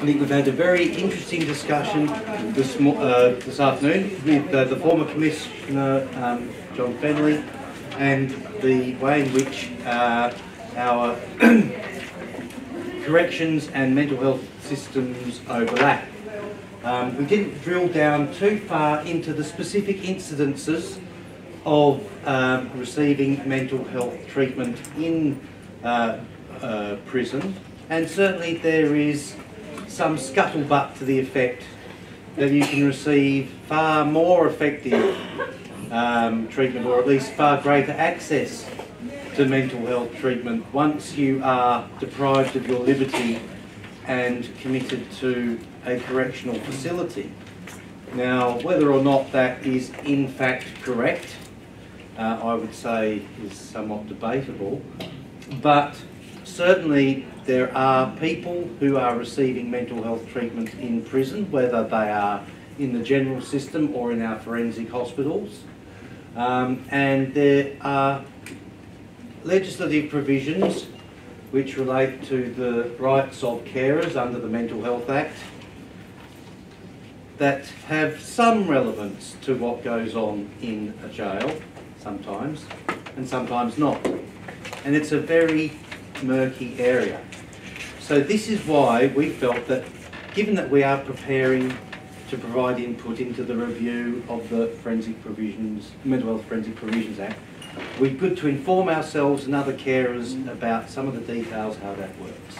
I think we've had a very interesting discussion this, uh, this afternoon with uh, the former Commissioner um, John Feneley and the way in which uh, our corrections and mental health systems overlap. Um, we didn't drill down too far into the specific incidences of um, receiving mental health treatment in uh, uh, prison and certainly there is some scuttlebutt to the effect that you can receive far more effective um, treatment or at least far greater access to mental health treatment once you are deprived of your liberty and committed to a correctional facility. Now, whether or not that is in fact correct, uh, I would say is somewhat debatable, but certainly there are people who are receiving mental health treatment in prison, whether they are in the general system or in our forensic hospitals. Um, and there are legislative provisions which relate to the rights of carers under the Mental Health Act that have some relevance to what goes on in a jail sometimes and sometimes not. And it's a very murky area. So this is why we felt that given that we are preparing to provide input into the review of the Forensic Provisions, Mental Health Forensic Provisions Act, we're good to inform ourselves and other carers about some of the details how that works.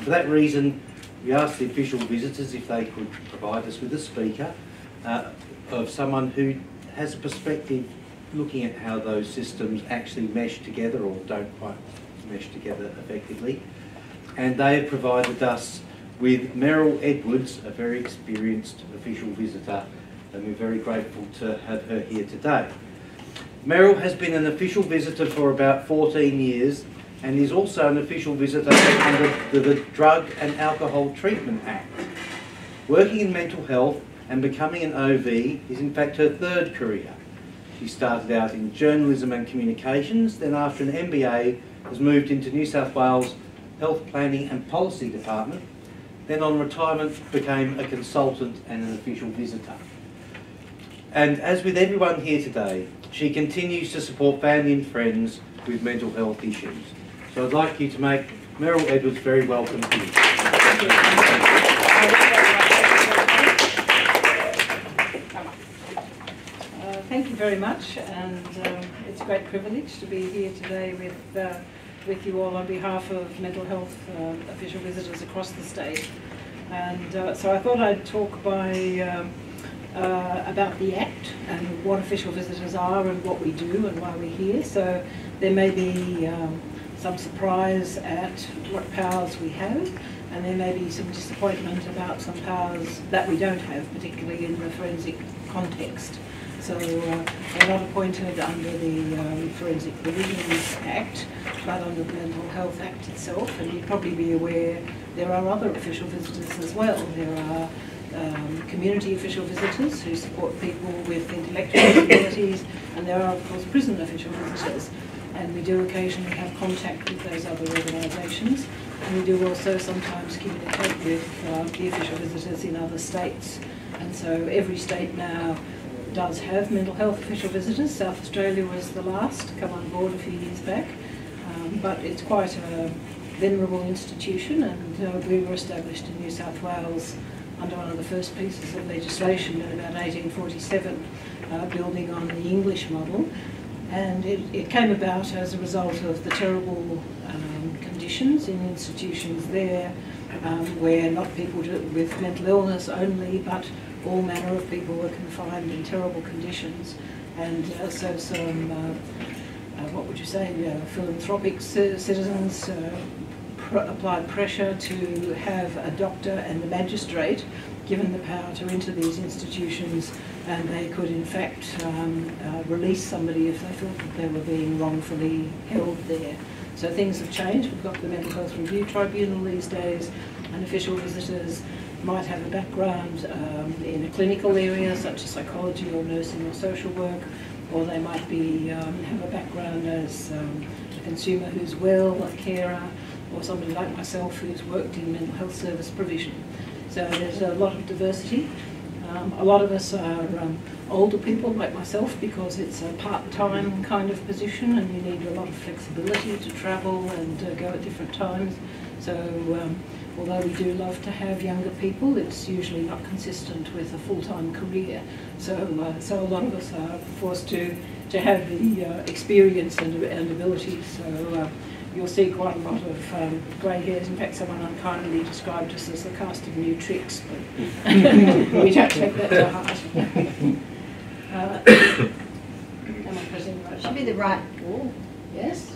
For that reason, we asked the official visitors if they could provide us with a speaker uh, of someone who has a perspective looking at how those systems actually mesh together or don't quite mesh together effectively. And they have provided us with Meryl Edwards, a very experienced official visitor, and we're very grateful to have her here today. Meryl has been an official visitor for about 14 years and is also an official visitor under the Drug and Alcohol Treatment Act. Working in mental health and becoming an OV is in fact her third career. She started out in journalism and communications, then after an MBA has moved into New South Wales Health Planning and Policy Department, then on retirement became a consultant and an official visitor. And as with everyone here today, she continues to support family and friends with mental health issues. So I'd like you to make Meryl Edwards very welcome thank you very much, and um, it's a great privilege to be here today with uh, with you all on behalf of mental health uh, official visitors across the state. And uh, so I thought I'd talk by um, uh, about the Act and what official visitors are and what we do and why we're here. So there may be um, some surprise at what powers we have and there may be some disappointment about some powers that we don't have, particularly in the forensic context. So uh, they're not appointed under the um, Forensic Provisions Act, but under the Mental Health Act itself. And you'd probably be aware there are other official visitors as well. There are um, community official visitors who support people with intellectual disabilities, and there are, of course, prison official visitors. And we do occasionally have contact with those other organisations. And we do also sometimes communicate with uh, the official visitors in other states. And so every state now does have mental health official visitors. South Australia was the last to come on board a few years back, um, but it's quite a venerable institution and uh, we were established in New South Wales under one of the first pieces of legislation in about 1847, uh, building on the English model. And it, it, came about as a result of the terrible um, conditions in institutions there, um, where not people with mental illness only, but all manner of people were confined in terrible conditions. And uh, so some, uh, what would you say, uh, philanthropic citizens uh, pr applied pressure to have a doctor and a magistrate given the power to enter these institutions and they could in fact um, uh, release somebody if they thought that they were being wrongfully held there. So things have changed. We've got the Mental Health Review Tribunal these days and official visitors might have a background um, in a clinical area such as psychology or nursing or social work, or they might be um, have a background as um, a consumer who's well, a carer, or somebody like myself who's worked in mental health service provision. So there's a lot of diversity. Um, a lot of us are um, older people like myself because it's a part-time kind of position and you need a lot of flexibility to travel and uh, go at different times. So um, although we do love to have younger people, it's usually not consistent with a full-time career. So, uh, so a lot of us are forced to, to have the uh, experience and, and ability. So uh, you'll see quite a lot of um, grey hairs. In fact, someone unkindly described us as the cast of new tricks, but we don't take that to heart. Uh, am I pressing right Should be the right. Oh, yes?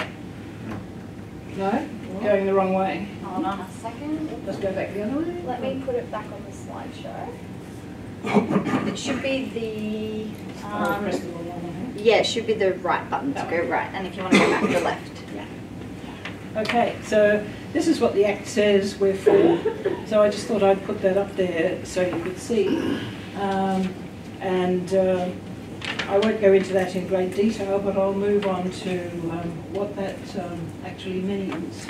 No? Going the wrong way. Hold on a second. Let's go back the other way. Let me put it back on the slideshow. It should be the. Oh, Um, press the wrong one, yeah, it should be the right button to go right, and if you want to go back, to the left. Yeah. Okay, so this is what the Act says we're for. So I just thought I'd put that up there so you could see. Um, and uh, I won't go into that in great detail, but I'll move on to um, what that um, actually means.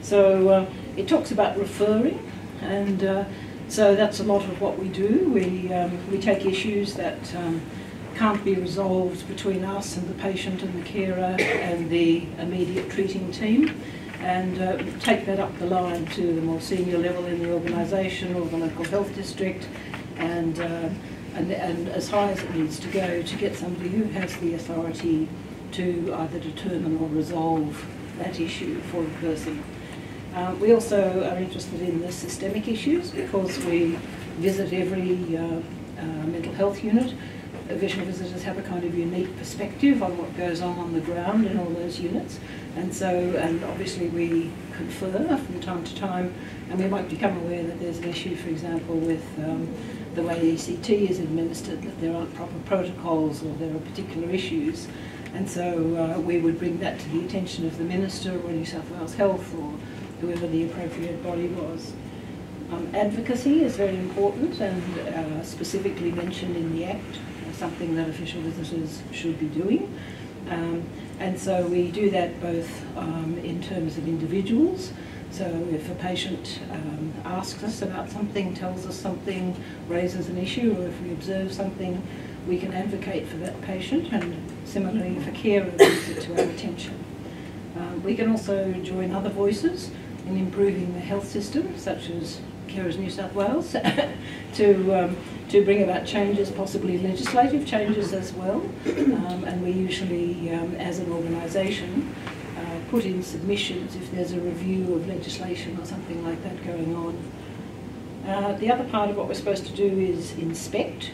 So uh, it talks about referring, and uh, so that's a lot of what we do. We, um, we take issues that um, can't be resolved between us and the patient and the carer and the immediate treating team and uh, take that up the line to the more senior level in the organisation or the local health district and, uh, and, and as high as it needs to go to get somebody who has the authority to either determine or resolve that issue for the person. Uh, we also are interested in the systemic issues because we visit every uh, uh, mental health unit. Visual visitors have a kind of unique perspective on what goes on on the ground in all those units. And so, and obviously we confer from time to time, and we might become aware that there's an issue, for example, with um, the way ECT is administered, that there aren't proper protocols or there are particular issues. And so uh, we would bring that to the attention of the Minister or New South Wales Health or whoever the appropriate body was. Um, advocacy is very important and uh, specifically mentioned in the Act, something that official visitors should be doing. Um, and so we do that both um, in terms of individuals. So if a patient um, asks us about something, tells us something, raises an issue, or if we observe something, we can advocate for that patient. And similarly, if a carer brings it to our attention. Uh, we can also join other voices in improving the health system, such as Carers New South Wales, to, um, to bring about changes, possibly legislative changes as well. Um, and we usually, um, as an organisation, uh, put in submissions if there's a review of legislation or something like that going on. Uh, the other part of what we're supposed to do is inspect.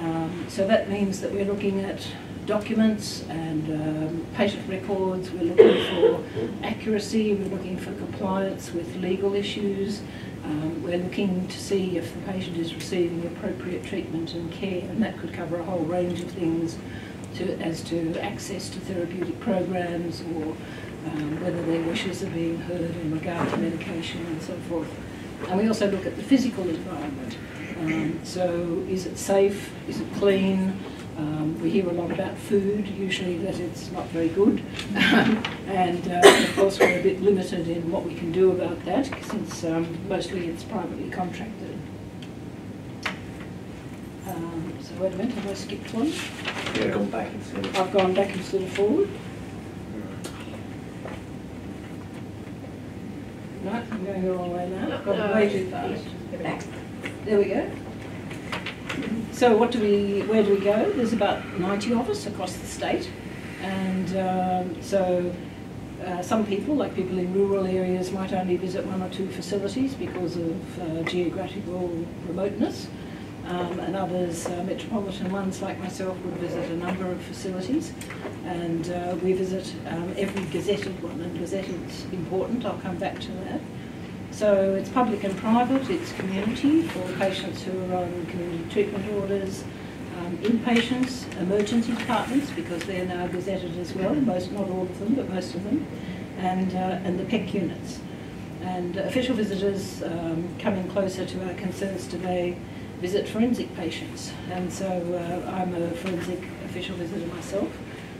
Um, so that means that we're looking at documents and um, patient records, we're looking for accuracy, we're looking for compliance with legal issues, um, we're looking to see if the patient is receiving appropriate treatment and care, and that could cover a whole range of things to, as to access to therapeutic programs or um, whether their wishes are being heard in regard to medication and so forth. And we also look at the physical environment. Um, so is it safe? Is it clean? Um, we hear a lot about food, usually that it's not very good. and uh, of course we're a bit limited in what we can do about that since um, mostly it's privately contracted. Um, so wait a minute, have I skipped one? Yeah, gone back instead of. I've gone back instead of forward. No, I'm going the wrong way now. I've gone way too fast. There we go. So what do we, where do we go? There's about 90 of us across the state. And um, so uh, some people, like people in rural areas, might only visit one or two facilities because of uh, geographical remoteness. Um, and others, uh, metropolitan ones like myself, would visit a number of facilities. And uh, we visit um, every gazetted one, and gazetted's important, I'll come back to that. So it's public and private, it's community for patients who are on community treatment orders, um, inpatients, emergency departments, because they're now gazetted as well, most, not all of them, but most of them, and, uh, and the PEC units. And official visitors um, coming closer to our concerns today visit forensic patients. And so uh, I'm a forensic official visitor myself.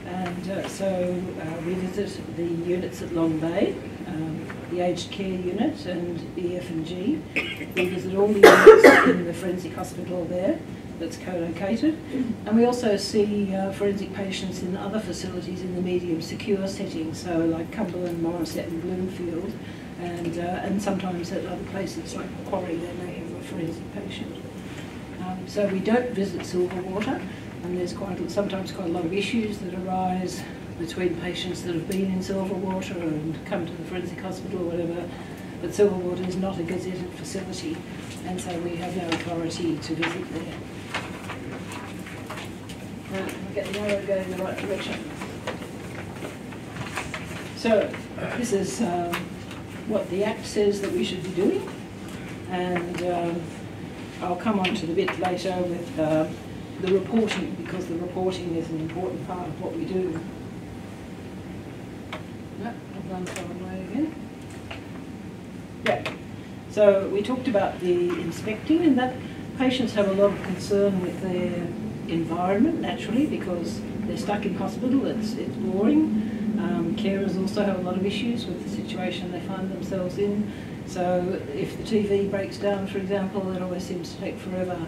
And uh, so uh, we visit the units at Long Bay, um, the aged care unit and EF and G. We visit all the units in the forensic hospital there that's co-located. And we also see uh, forensic patients in other facilities in the medium secure setting, so like Cumberland, Morisset and Bloomfield, and, uh, and sometimes at other places like Quarry they may have a forensic patient. Um, so we don't visit Silverwater, and there's quite sometimes quite a lot of issues that arise between patients that have been in Silverwater and come to the forensic hospital or whatever. But Silverwater is not a gazetted facility, and so we have no authority to visit there. Now, we'll get the arrow going in the right direction. So, this is um, what the Act says that we should be doing, and um, I'll come on to the bit later with uh, the reporting, because the reporting is an important part of what we do. No, I've gone the wrong way again. Yeah. So we talked about the inspecting and that patients have a lot of concern with their environment naturally because they're stuck in hospital, it's, it's boring. Um, carers also have a lot of issues with the situation they find themselves in. So if the TV breaks down, for example, it always seems to take forever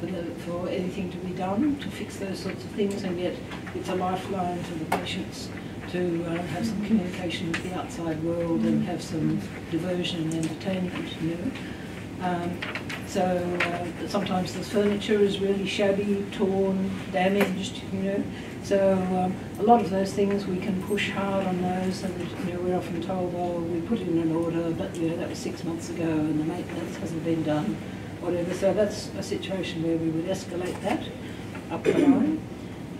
for, the, for anything to be done to fix those sorts of things, and yet it's a lifeline to the patients to uh, have some communication with the outside world and have some diversion and entertainment, you know. Um, so uh, sometimes the furniture is really shabby, torn, damaged, you know. So um, a lot of those things we can push hard on those, and you know we're often told, oh, we put in an order, but you know that was six months ago, and the maintenance hasn't been done, whatever. So that's a situation where we would escalate that up the line.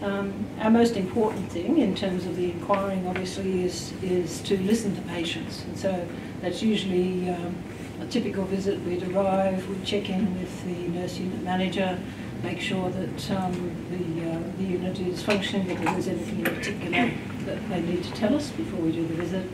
Um, our most important thing in terms of the inquiring, obviously, is is to listen to patients, and so that's usually um, a typical visit. We'd arrive, we'd check in with the nurse unit manager, make sure that um, the, uh, the unit is functioning, if there's anything in particular that they need to tell us before we do the visit,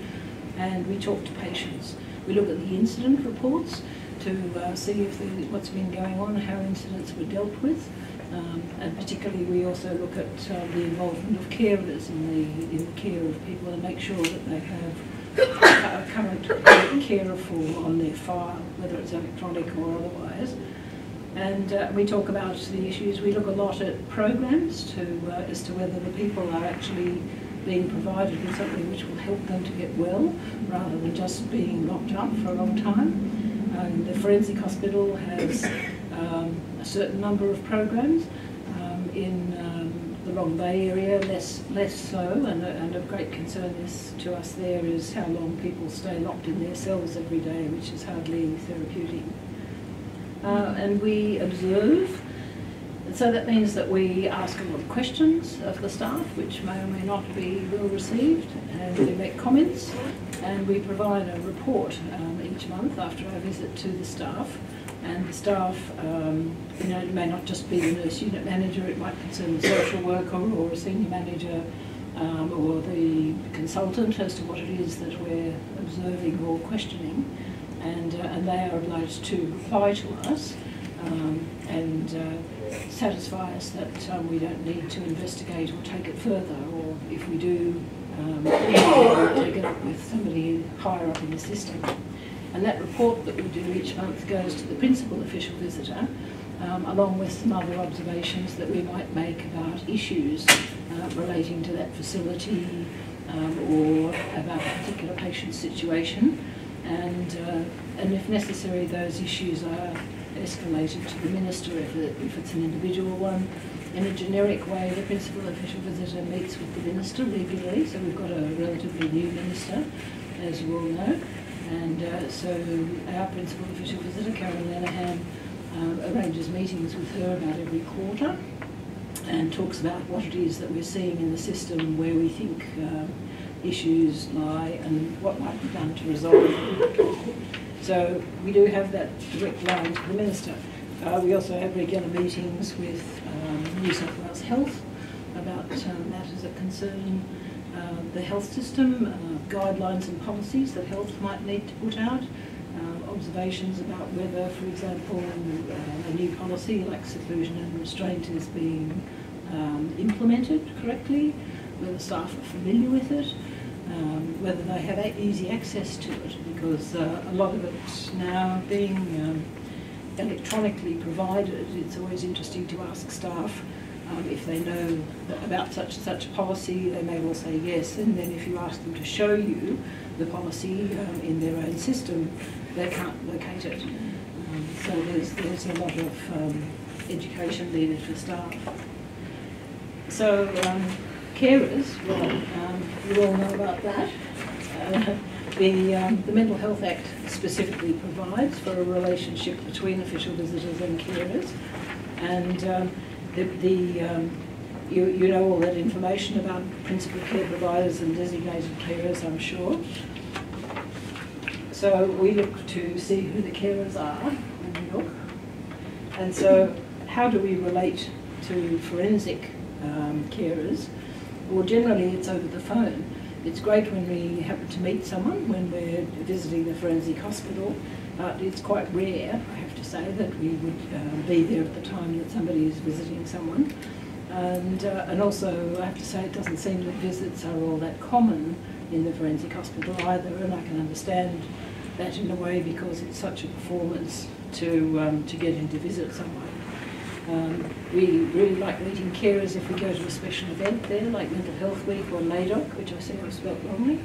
and we talk to patients. We look at the incident reports to uh, see if the, what's been going on, how incidents were dealt with, um, and particularly we also look at uh, the involvement of carers in the, in the care of people and make sure that they have a current carer for on their file, whether it's electronic or otherwise. And uh, we talk about the issues. We look a lot at programs to uh, as to whether the people are actually being provided with something which will help them to get well, rather than just being locked up for a long time. And the forensic hospital has um, a certain number of programs um, in um, the Long Bay area, less less so, and, and of great concern is to us there is how long people stay locked in their cells every day, which is hardly therapeutic uh, and we observe. So that means that we ask a lot of questions of the staff, which may or may not be well received, and we make comments, and we provide a report um, each month after our visit to the staff. And the staff, um, you know, it may not just be the nurse unit manager, it might concern the social worker or a senior manager um, or the consultant as to what it is that we're observing or questioning and, uh, and they are obliged to reply to us um, and uh, satisfy us that um, we don't need to investigate or take it further, or if we do, um, take it up with somebody higher up in the system. And that report that we do each month goes to the principal official visitor, um, along with some other observations that we might make about issues uh, relating to that facility um, or about a particular patient's situation and, uh, and if necessary, those issues are escalated to the Minister if, it, if it's an individual one. In a generic way, the Principal Official Visitor meets with the Minister regularly, so we've got a relatively new Minister, as you all know. And uh, so our Principal Official Visitor, Karen Lenihan, uh, arranges meetings with her about every quarter and talks about what it is that we're seeing in the system where we think um, issues lie and what might be done to resolve them. So we do have that direct line to the Minister. Uh, we also have regular meetings with um, New South Wales Health about um, matters that concern uh, the health system, uh, guidelines and policies that health might need to put out, uh, observations about whether, for example, uh, a new policy like seclusion and restraint is being um, implemented correctly, whether staff are familiar with it, um, whether they have easy access to it, because a lot of it now being um, electronically provided, it's always interesting to ask staff um, if they know about such such policy, they may well say yes, and then if you ask them to show you the policy um, in their own system, they can't locate it. Um, so there's, there's a lot of um, education needed for staff. So, um, carers, well, um, you all know about that. Uh, the, the Mental Health Act specifically provides for a relationship between official visitors and carers. And the, the um, you, you know all that information about principal care providers and designated carers, I'm sure. So we look to see who the carers are we look. And so how do we relate to forensic um, carers? Well, generally it's over the phone. It's great when we happen to meet someone when we're visiting the forensic hospital, but it's quite rare, I have to say, that we would uh, be there at the time that somebody is visiting someone. And, uh, and also, I have to say, it doesn't seem that visits are all that common in the forensic hospital either, and I can understand that in a way because it's such a performance to, um, to get in to visit someone. Um, we really like meeting carers if we go to a special event there, like Mental Health Week or NAIDOC, which I say I spelt wrongly.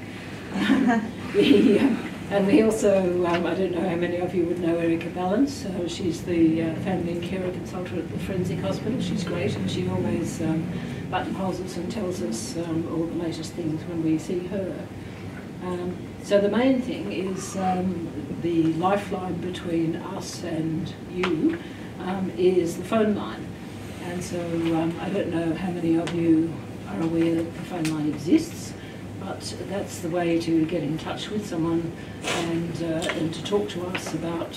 we, um, and we also, um, I don't know how many of you would know Erica Balance. Uh, she's the uh, family and carer consultant at the Forensic Hospital. She's great and she always um, buttonholes us and tells us um, all the latest things when we see her. Um, so the main thing is um, the lifeline between us and you um, is the phone line. And so I don't know how many of you are aware that the phone line exists, but that's the way to get in touch with someone and, uh, and to talk to us about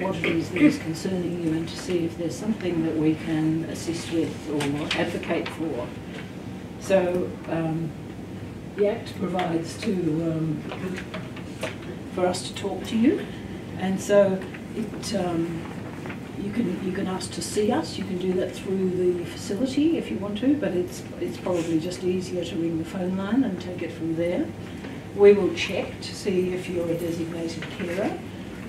what it is that is concerning you and to see if there's something that we can assist with or advocate for. So um, the Act provides to, um, for us to talk to you, and so it, um, you can you can ask to see us. You can do that through the facility if you want to, but it's it's probably just easier to ring the phone line and take it from there. We will check to see if you're a designated carer,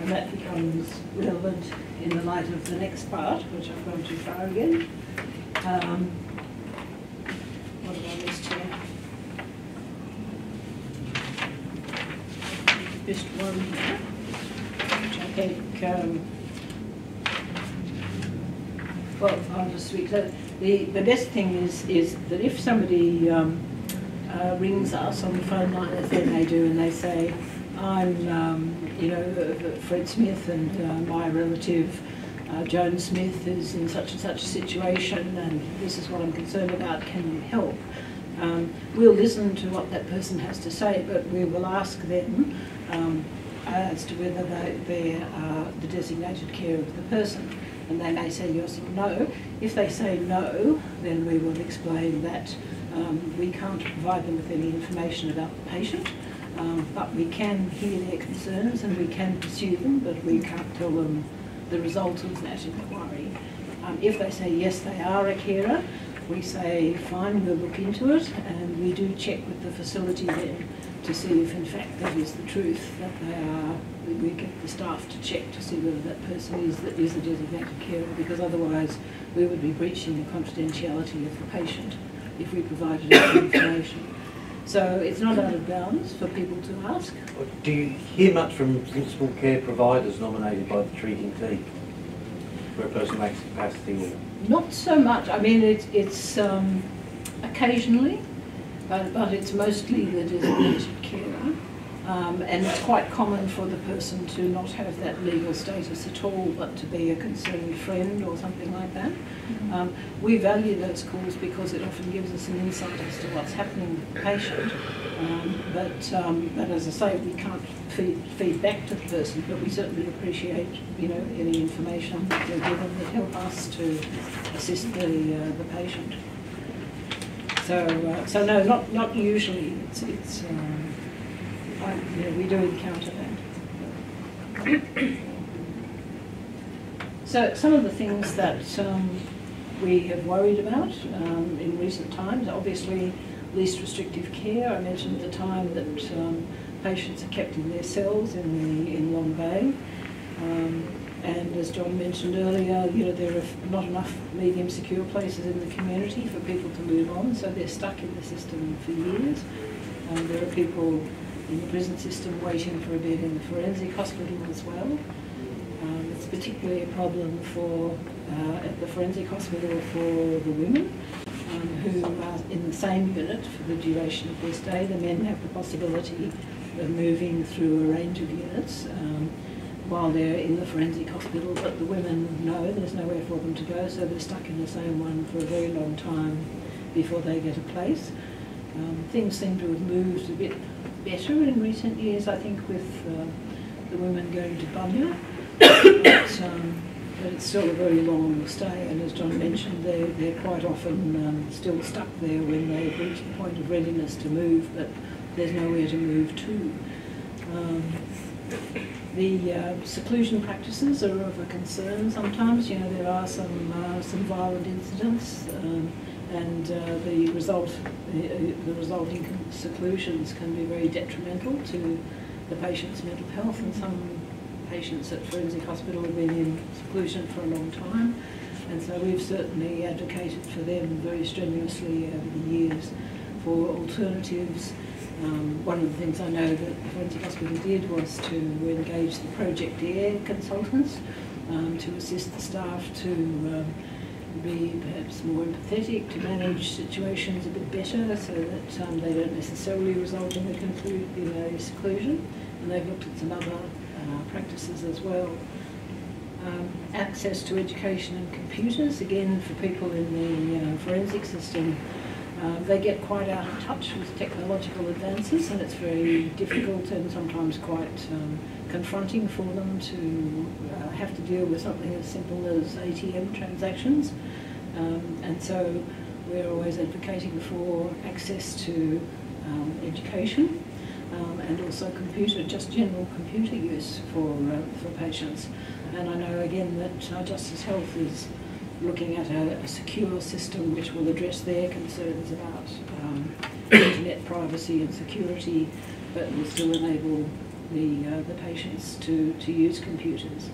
and that becomes relevant in the light of the next part, which I've gone too far again. Um, what have I missed here? Missed one which I think. Um, well, just speak. So the, the best thing is, is that if somebody um, uh, rings us on the phone line, as they do, and they say, I'm, um, you know, uh, Fred Smith and uh, my relative uh, Joan Smith is in such and such a situation and this is what I'm concerned about, can you help? Um, we'll listen to what that person has to say, but we will ask them um, as to whether they, they are the designated care of the person and they may say yes or no. If they say no, then we will explain that um, we can't provide them with any information about the patient, um, but we can hear their concerns and we can pursue them, but we can't tell them the result of that inquiry. Um, if they say yes, they are a carer, we say fine, we'll look into it, and we do check with the facility then to see if in fact that is the truth, that they are, we get the staff to check to see whether that person is, is a designated carer, because otherwise we would be breaching the confidentiality of the patient if we provided that information. So it's not out of bounds for people to ask. Do you hear much from principal care providers nominated by the treating team? Where a person lacks capacity or Not so much. I mean, it's, it's um, occasionally, but, but it's mostly the designated carer. Um, and it's quite common for the person to not have that legal status at all, but to be a concerned friend or something like that. Um, we value those calls because it often gives us an insight as to what's happening with the patient. Um, but, um, but as I say, we can't feed, feed back to the person, but we certainly appreciate, you know, any information that they're given that help us to assist the, uh, the patient. So, uh, so no, not, not usually. It's, it's um, I, we do encounter that. So some of the things that um, we have worried about um, in recent times, obviously least restrictive care. I mentioned at the time that um, patients are kept in their cells in, the, in Long Bay. And as John mentioned earlier, you know, there are not enough medium secure places in the community for people to move on, so they're stuck in the system for years. Um, there are people in the prison system waiting for a bed in the forensic hospital as well. Um, it's particularly a problem for uh, at the forensic hospital for the women um, who are in the same unit for the duration of their stay. The men have the possibility of moving through a range of units. Um, while they're in the forensic hospital, but the women know there's nowhere for them to go, so they're stuck in the same one for a very long time before they get a place. Um, things seem to have moved a bit better in recent years, I think, with uh, the women going to Bunya, but, um, but it's still a very long stay, and as John mentioned, they're, they're quite often um, still stuck there when they've reached the point of readiness to move, but there's nowhere to move to. The uh, seclusion practices are of a concern sometimes. You know, there are some uh, some violent incidents, um, and uh, the result the, uh, the resulting seclusions can be very detrimental to the patient's mental health. And some patients at forensic hospital have been in seclusion for a long time, and so we've certainly advocated for them very strenuously over the years for alternatives um, one of the things I know that the Forensic Hospital did was to engage the Project AIR consultants um, to assist the staff to um, be perhaps more empathetic, to manage situations a bit better so that um, they don't necessarily result in a, conclu- in a seclusion. And they've looked at some other uh, practices as well. Um, access to education and computers, again for people in the uh, forensic system, uh, they get quite out of touch with technological advances and it's very difficult and sometimes quite um, confronting for them to uh, have to deal with something as simple as ATM transactions. Um, and so we're always advocating for access to um, education um, and also computer, just general computer use for, uh, for patients. And I know again that uh, Justice Health is looking at a, a, secure system which will address their concerns about um, internet privacy and security, but will still enable the, uh, the patients to, to use computers.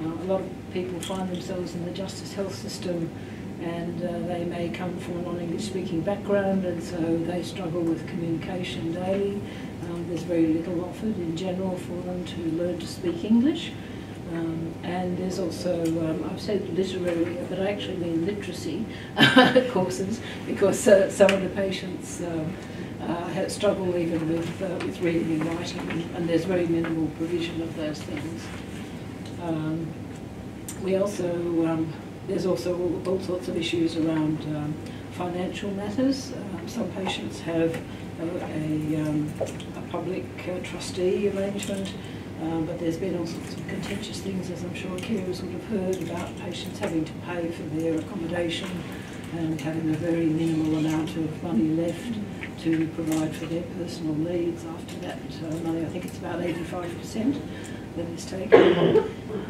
Uh, a lot of people find themselves in the justice health system and uh, they may come from a non-English speaking background and so they struggle with communication daily. Um, there's very little offered in general for them to learn to speak English. Um, and there's also, um, I've said literary, but I actually mean literacy courses because uh, some of the patients um, uh, struggle even with, uh, with reading and writing, and there's very minimal provision of those things. Um, we also, um, there's also all, all, sorts of issues around financial matters. some patients have a, a, a public uh, trustee arrangement um, but there's been all sorts of contentious things, as I'm sure carers would have heard, about patients having to pay for their accommodation and having a very minimal amount of money left to provide for their personal needs after that uh, money. I think it's about 85% that is taken.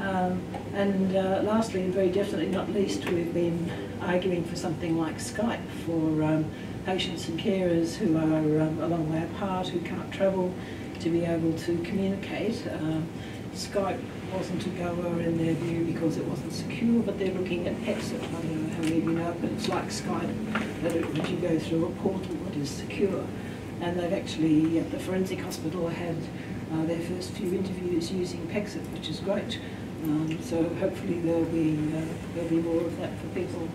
Um, and uh, lastly, and very definitely not least, we've been arguing for something like Skype for um, patients and carers who are um, a long way apart, who can't travel, to be able to communicate. Um, Skype wasn't a goer in their view because it wasn't secure, but they're looking at Pexip. I don't know how many of you know, but it's like Skype, that, it, you go through a portal that is secure. And they've actually, at the forensic hospital, had uh, their first few interviews using Pexip, which is great. Um, so hopefully there'll be uh, there'll be more of that for people.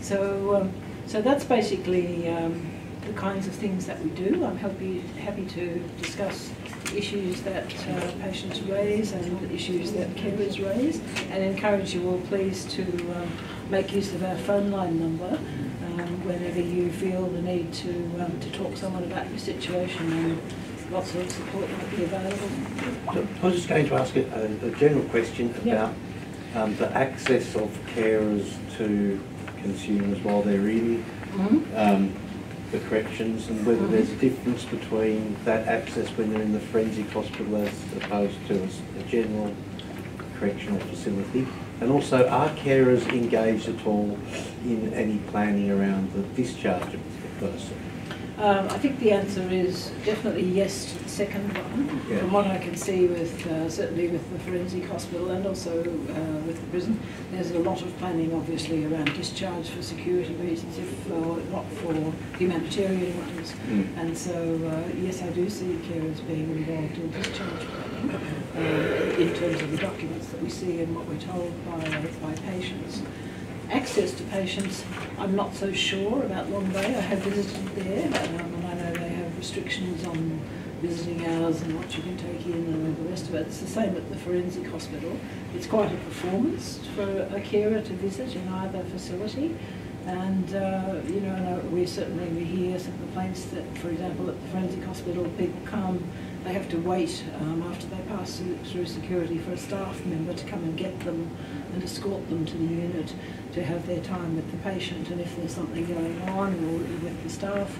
So um, so that's basically um, the kinds of things that we do. I'm happy, happy to discuss issues that uh, patients raise and issues that carers raise and encourage you all please to um, make use of our phone line number um, whenever you feel the need to, um, to talk to someone about your situation and lots of support might be available. So I was just going to ask a, a general question about yeah. um, the access of carers to consumers while they're in. Mm -hmm the corrections and whether there's a difference between that access when they're in the forensic hospital as opposed to a, a general correctional facility. And also, are carers engaged at all in any planning around the discharge of the person? Um, I think the answer is definitely yes to the second one. Yeah. From what I can see with, uh, certainly with the forensic hospital and also uh, with the prison, there's a lot of planning obviously around discharge for security reasons, if uh, not for humanitarian ones. Mm. And so, uh, yes, I do see carers being involved in discharge planning uh, in terms of the documents that we see and what we're told by, by patients. Access to patients, I'm not so sure about Long Bay. I have visited there, um, and I know they have restrictions on visiting hours and what you can take in and all the rest of it. It's the same at the forensic hospital. It's quite a performance for a carer to visit in either facility. And, uh, you know, uh, we certainly we hear some complaints that, for example, at the forensic hospital, people come, they have to wait um, after they pass through, security for a staff member to come and get them and escort them to the unit to have their time with the patient. And if there's something going on or with the staff,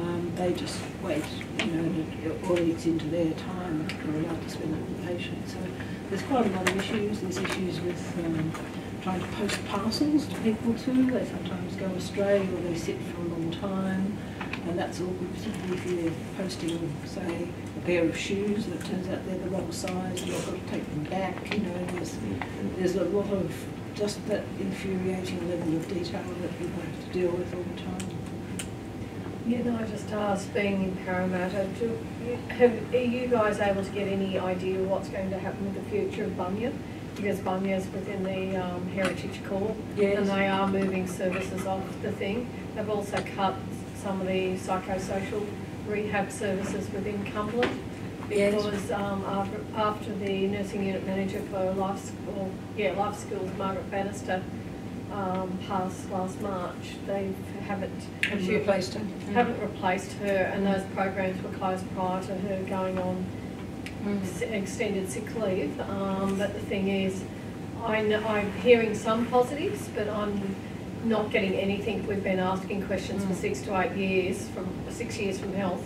um, they just wait, you know, and it all eats into their time they're allowed to spend with the patient. So there's quite a lot of issues. There's issues with um, trying to post parcels to people too. They sometimes go astray or they sit for a long time. And that's awkward, particularly if you're posting, say, pair of shoes and it turns out they're the wrong size and you've got to take them back. You know, there's, there's a lot of just that infuriating level of detail that people have to deal with all the time. Yeah, then I just asked, being in Parramatta, do, you- have, are you guys able to get any idea what's going to happen with the future of Bunya? Because Bunya's within the um, Heritage Core. Yes. And they are moving services off the thing. They've also cut some of the psychosocial rehab services within Cumberland. Yes. Because um, after, after the nursing unit manager for Life School, yeah, Life Schools, Margaret Bannister, um, passed last March, they haven't. Have she- replaced her? haven't replaced her, and those programs were closed prior to her going on Mm. s- extended sick leave. Um, but the thing is, I know, I'm hearing some positives, but I'm not getting anything. We've been asking questions for Mm. six to eight years, from six years from health,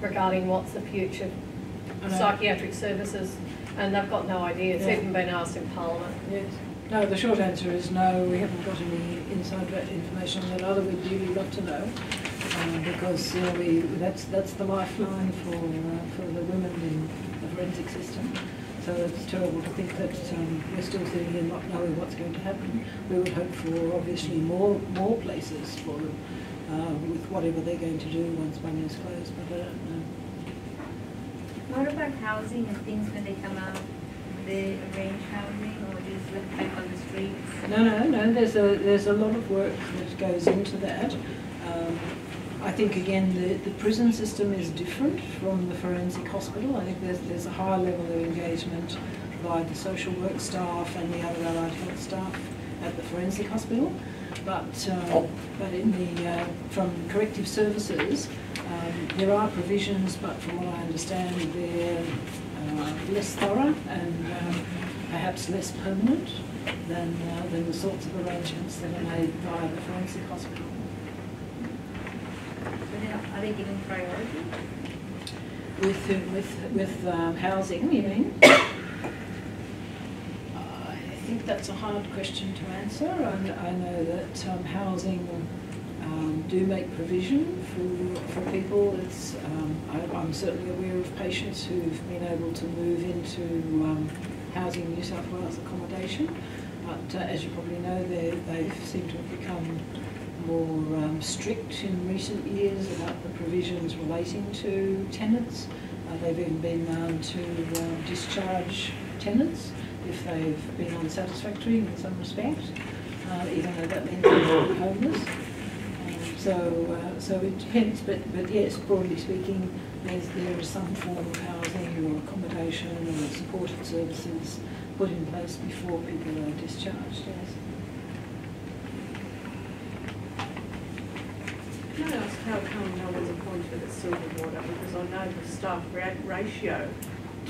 regarding what's the future know. psychiatric services, and they've got no idea. It's Yeah. even been asked in Parliament. Yes. No, the short answer is no, we haven't got any inside information on that either. We'd really love to know. Um, because uh, we, that's, that's the lifeline for, uh, for the women in the forensic system. So it's terrible to think that um, we're still sitting here not knowing what's going to happen. We would hope for obviously more, more places for them uh, with whatever they're going to do once money is closed, but I don't know. What about housing and things when they come out? They arrange housing or just left back on the streets? No, no, no, there's a, there's a lot of work that goes into that. Um, I think again, the, the prison system is different from the forensic hospital. I think there's, there's a higher level of engagement by the social work staff and the other allied health staff at the forensic hospital. But, um, but in the, uh, from corrective services, um, there are provisions, but from what I understand, they're uh, less thorough and um, perhaps less permanent than, uh, than the sorts of arrangements that are made by the forensic hospital. Are, they given priority? With, with, with um, housing, you mean? I think that's a hard question to answer. I, I know that um, housing um, do make provision for, for people. It's, um, I, I'm certainly aware of patients who've been able to move into um, housing New South Wales accommodation. But uh, as you probably know, they, they seem to have become more um, strict in recent years about the provisions relating to tenants. Uh, they've even been known to um, discharge tenants if they've been unsatisfactory in some respect, uh, even though that means they're homeless. Um, so, uh, so it depends, but, but yes, broadly speaking, there's, there is some form of housing or accommodation or supported services put in place before people are discharged, yes. Can I ask how come no one's appointed at Silverwater? Because I know the staff ratio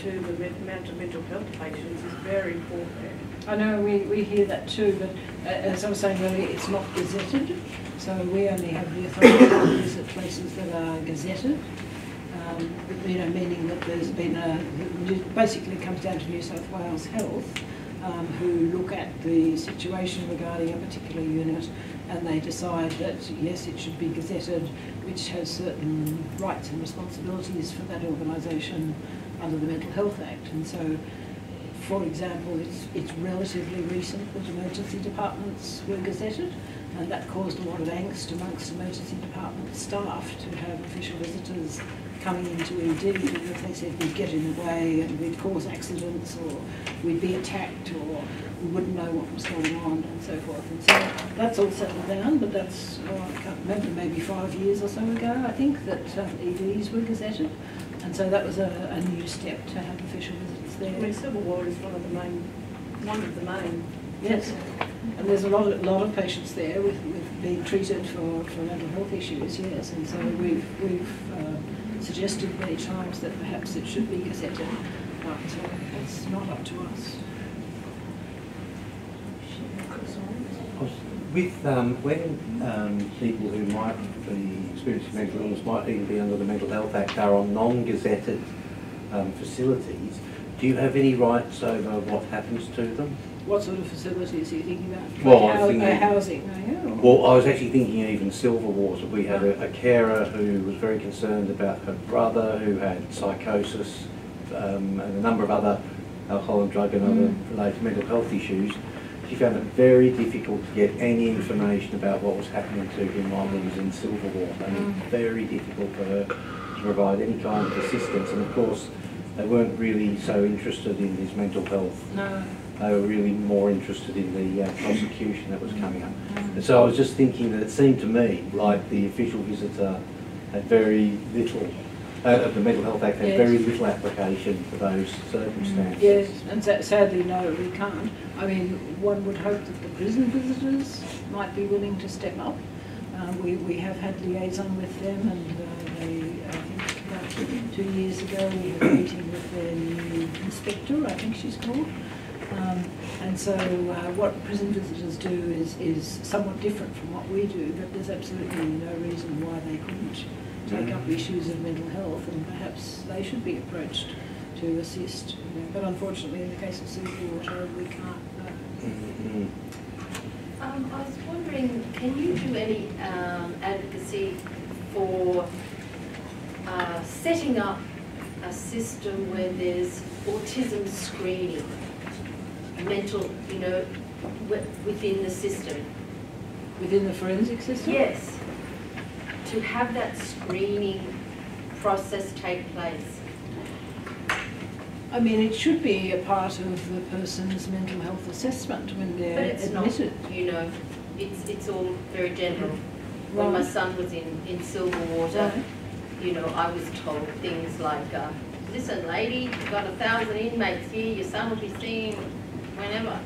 to the amount of mental health patients is very poor there. I know we, we hear that too, but uh, as I was saying earlier, it's not gazetted, so we only have the authority to visit places that are gazetted. Um, you know, meaning that there's been a, basically comes down to New South Wales Health um, who look at the situation regarding a particular unit and they decide that yes, it should be gazetted, which has certain rights and responsibilities for that organisation under the Mental Health Act. And so, for example, it's, it's relatively recent that emergency departments were gazetted, and that caused a lot of angst amongst emergency department staff to have official visitors coming into ED because they said we'd get in the way and we'd cause accidents or we'd be attacked or we wouldn't know what was going on and so forth. And so that's all settled down, but that's, oh, I can't remember, maybe five years or so ago, I think, that um, EDs were gazetted. And so that was a, a new step to have official visits there. I mean, civil war is one of the main, one of the main. Yes, and there's a lot of, lot of patients there with, with being treated for, for mental health issues, yes. And so we've, we've uh, suggested many times that perhaps it should be gazetted, but uh, it's not up to us. With, um, when um, people who might be experiencing mental illness, might even be under the Mental Health Act, are on non-gazetted um, facilities, do you have any rights over what happens to them? What sort of facilities are you thinking about? Well, Like I'm hou- thinking- uh, Housing, are you? Well, I was actually thinking even Silverwater. We had a, a carer who was very concerned about her brother who had psychosis um, and a number of other alcohol and drug and other related mental health issues. She found it very difficult to get any information about what was happening to him while he was in Silverwater. And it was very difficult for her to provide any kind of assistance. And of course, they weren't really so interested in his mental health No. They were really more interested in the uh, prosecution that was coming up. And so I was just thinking that it seemed to me like the official visitor had very little, uh, of the Mental Health Act had Yes. very little application for those circumstances. Yes, and sa- sadly, no, we can't. I mean, one would hope that the prison visitors might be willing to step up. Um, we, we have had liaison with them and uh, they, I think about two years ago, we had a meeting with their new inspector, I think she's called. Um, and so uh, what prison visitors do is, is somewhat different from what we do, but there's absolutely no reason why they couldn't take up issues of mental health and perhaps they should be approached to assist. You know. But unfortunately, in the case of Silverwater, we can't. Uh, Mhm. Um, I was wondering, can you do any um, advocacy for uh, setting up a system where there's autism screening, mental, you know, wi- within the system? within the forensic system? Yes, to have that screening process take place. I mean, it should be a part of the person's mental health assessment when they're but it's not, you know, it's, it's all very general. When my son was in, in Silverwater, Right. you know, I was told things like, uh, listen, lady, you've got a thousand inmates here, your son will be seeing whenever.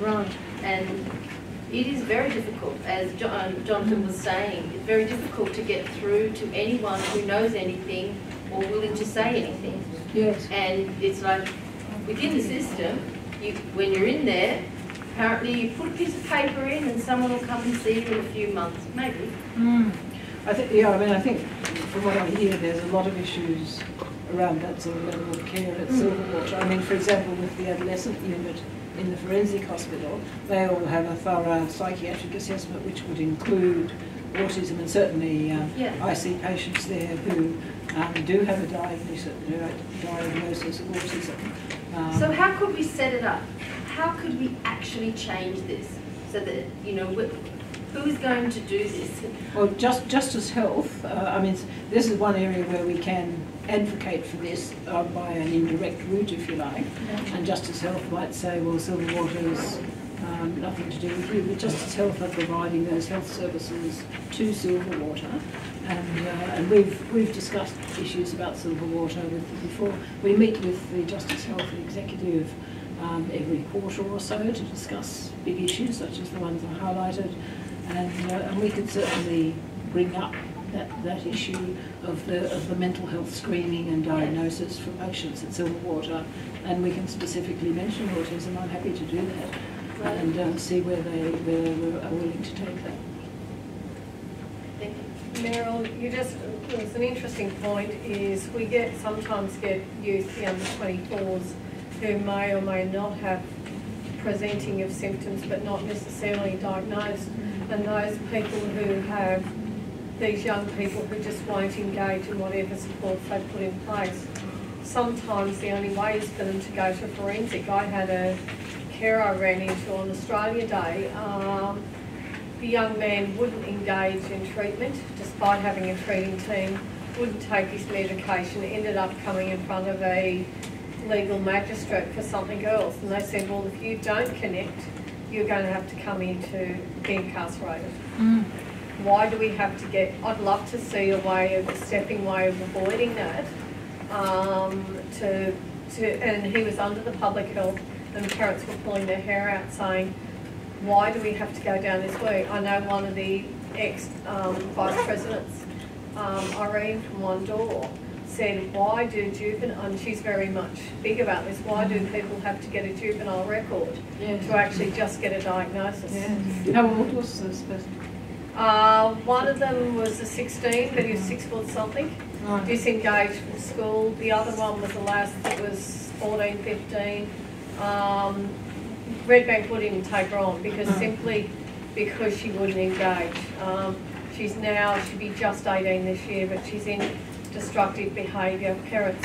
Right. And it is very difficult, as Jo- um, Jonathan was saying, it's very difficult to get through to anyone who knows anything or willing to say anything. Yes. And it's like, within the system, you, when you're in there, apparently you put a piece of paper in and someone will come and see you in a few months, maybe. Mm. I think, yeah, I mean, I think from what I hear, there's a lot of issues around that sort of level of care at Silverwater. I mean, for example, with the adolescent unit in the forensic hospital, they all have a thorough psychiatric assessment which would include autism and certainly um, Yeah. I see patients there who um, do have a diagnosis, diagnosis of autism. Um, So how could we set it up? How could we actually change this? So that, you know, who is going to do this? Well, just, Justice Health, uh, I mean, this is one area where we can advocate for this uh, by an indirect route, if you like. And Justice Health might say, well, Silverwater's um, nothing to do with you, but Justice Health are providing those health services to Silverwater. And, uh, and we've, we've discussed issues about Silverwater with before. We meet with the Justice Health Executive um, every quarter or so to discuss big issues such as the ones I highlighted. And, uh, and we could certainly bring up that, that issue of the, of the mental health screening and diagnosis for patients at Silverwater. And we can specifically mention autism. I'm happy to do that and um, see where they, where they are willing to take that. Thank you. Meryl, you just, it's an interesting point is we get, sometimes get youth, the under twenty-fours, who may or may not have presenting of symptoms but not necessarily diagnosed. And those people who have, these young people who just won't engage in whatever supports they've put in place, sometimes the only way is for them to go to forensic. I had a carer I ran into on Australia Day. Um, the young man wouldn't engage in treatment despite having a treating team, wouldn't take his medication, ended up coming in front of a legal magistrate for something else. And they said, well, if you don't connect, you're going to have to come in to be incarcerated. Why do we have to get, I'd love to see a way of, a stepping way of avoiding that. Um, to, to, and he was under the public health and parents were pulling their hair out saying, why do we have to go down this way? I know one of the ex um, vice presidents, um, Irene from One Door, said, why do juvenile, and she's very much big about this, why do people have to get a juvenile record Yes. to actually just get a diagnosis? Yes. How old was this person? Uh, one of them was a 16, but he was six foot something, Right. disengaged from school. The other one was the last that was 14, 15. Um, Redbank wouldn't even take her on because simply because she wouldn't engage. Um, she's now, she'd be just 18 this year, but she's in destructive behaviour. Parents,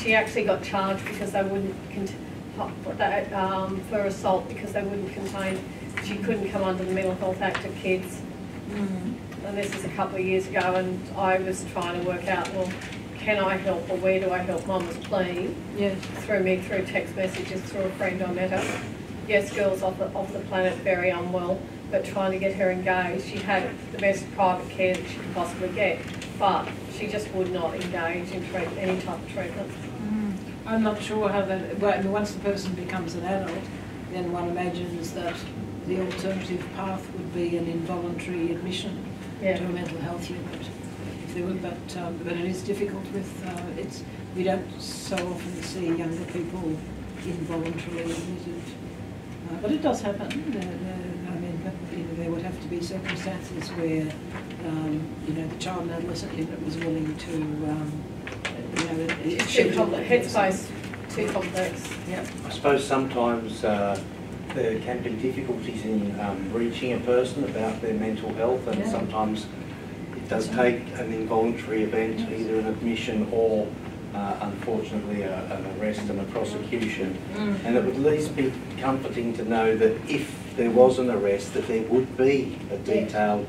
she actually got charged because they wouldn't, um, for assault because they wouldn't contain, she couldn't come under the Mental Health Act of kids. Mm. And this is a couple of years ago and I was trying to work out, well, can I help or where do I help? Mum was pleading Yes. through me through text messages through a friend I met her. Yes, girls off the, off the planet, very unwell, but trying to get her engaged. She had the best private care that she could possibly get, but she just would not engage in treat, any type of treatment. Mm. I'm not sure how that, well, I mean, once the person becomes an adult, then one imagines that the alternative path would be an involuntary admission Yeah. to a mental health unit. If there were, but, um, but it is difficult with, uh, it's, we don't so often see younger people involuntarily admitted. Uh, but it does happen. There- there- I mean, but, you know, there would have to be circumstances where, um, you know, the child and adolescent unit was willing to, um, you know, it- it It's too complex, headspace, too complex. Yeah. I suppose sometimes uh, there can be difficulties in um, reaching a person about their mental health and Yeah. sometimes it does take an involuntary event, either an admission or uh, unfortunately a- an arrest and a prosecution. And it would at least be comforting to know that if there was an arrest, that there would be a detailed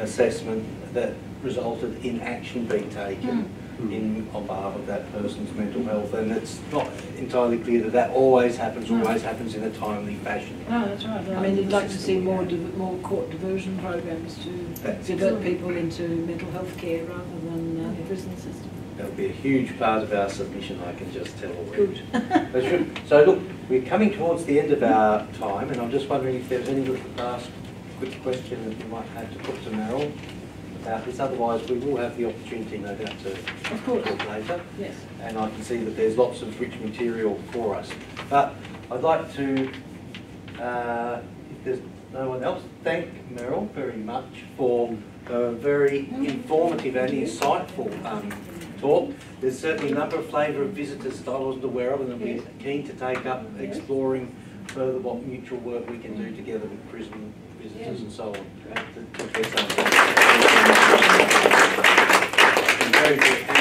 assessment that resulted in action being taken in, hmm. on behalf of that person's mental health. And it's not entirely clear that that always happens, No. always happens in a timely fashion. No, that's right. I um, mean, you'd like to see more, more court diversion programs to That's divert people into mental health care rather than uh, the prison system. That'll be a huge part of our submission, I can just tell already. Good. So look, we're coming towards the end of our time, and I'm just wondering if there's any last quick question that you might have to put to Meryl about this. Otherwise, we will have the opportunity, no doubt, to Of course. talk later. Yes. And I can see that there's lots of rich material for us. But I'd like to, uh, if there's no one else, thank Meryl very much for a very informative and insightful um, talk. There's certainly a number of flavour of visitors that I wasn't aware of and be keen to take up exploring further what mutual work we can do together with prison visitors and so on. To- to